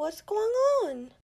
What's going on?